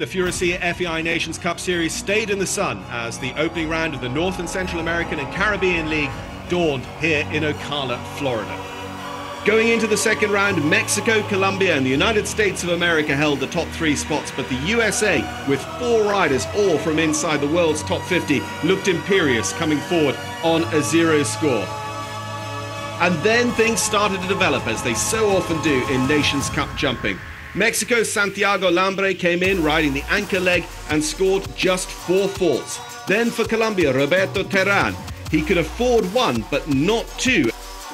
The Furusiyya FEI Nations Cup Series stayed in the sun as the opening round of the North and Central American and Caribbean League dawned here in Ocala, Florida. Going into the second round, Mexico, Colombia, and the United States of America held the top three spots, but the USA, with four riders all from inside the world's top 50, looked imperious coming forward on a zero score. And then things started to develop as they so often do in Nations Cup jumping. Mexico's Santiago Lambre came in riding the anchor leg and scored just four faults. Then for Colombia, Roberto Teran. He could afford one, but not two.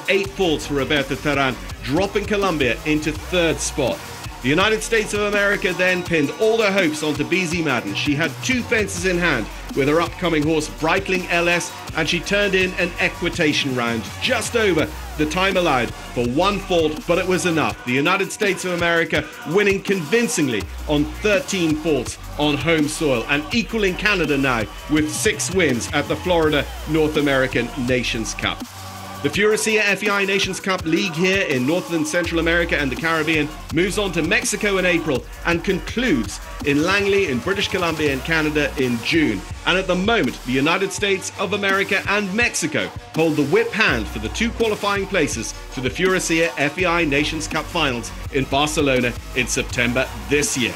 Eight faults for Roberto Teran, dropping Colombia into third spot. The United States of America then pinned all their hopes onto Beezie Madden. She had two fences in hand with her upcoming horse Breitling LS, and she turned in an equitation round just over the time allowed for one fault, but it was enough. The United States of America winning convincingly on 13 faults on home soil and equaling Canada now with six wins at the Florida North American Nations Cup. The Furusiyya FEI Nations Cup League here in North and Central America and the Caribbean moves on to Mexico in April and concludes in Langley in British Columbia and Canada in June. And at the moment, the United States of America and Mexico hold the whip hand for the two qualifying places to the Furusiyya FEI Nations Cup finals in Barcelona in September this year.